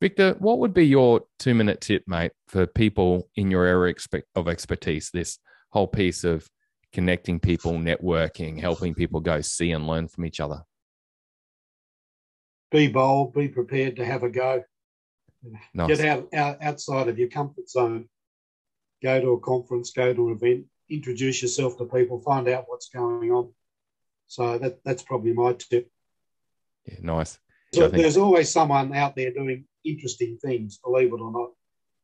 Victor, what would be your two minute tip, mate, for people in your area of expertise? This whole piece of connecting people, networking, helping people go see and learn from each other. Be bold, be prepared to have a go. Nice. Get out, out outside of your comfort zone. Go to a conference, go to an event, introduce yourself to people, find out what's going on. So that that's probably my tip. Yeah, nice. So there's always someone out there doing interesting things, believe it or not.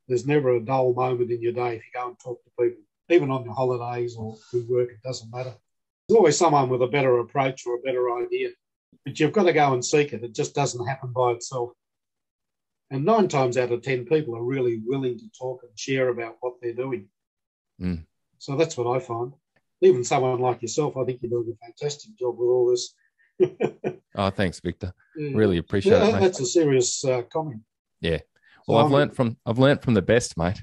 There's never a dull moment in your day if you go and talk to people, even on your holidays or through work, it doesn't matter. There's always someone with a better approach or a better idea. But you've got to go and seek it. It just doesn't happen by itself. And nine times out of 10 people are really willing to talk and share about what they're doing. Mm. So that's what I find. Even someone like yourself, I think you're doing a fantastic job with all this. oh, thanks, Victor. Yeah. Really appreciate yeah, it. Mate. That's a serious uh, comment. Yeah. Well, so I've I'm, learned from I've learned from the best, mate.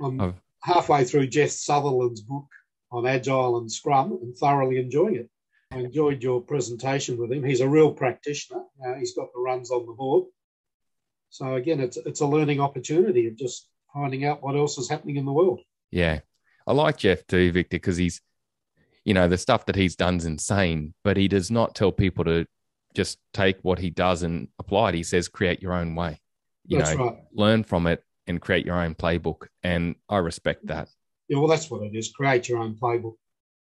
I'm I've, halfway through Jeff Sutherland's book on Agile and Scrum and thoroughly enjoying it. I enjoyed your presentation with him. He's a real practitioner. Uh, he's got the runs on the board. So again, it's it's a learning opportunity of just finding out what else is happening in the world. Yeah, I like Jeff too, Victor, because he's, you know, the stuff that he's done is insane, but he does not tell people to just take what he does and apply it. He says, create your own way. You that's know, right. learn from it and create your own playbook. And I respect that. Yeah, well, that's what it is. Create your own playbook.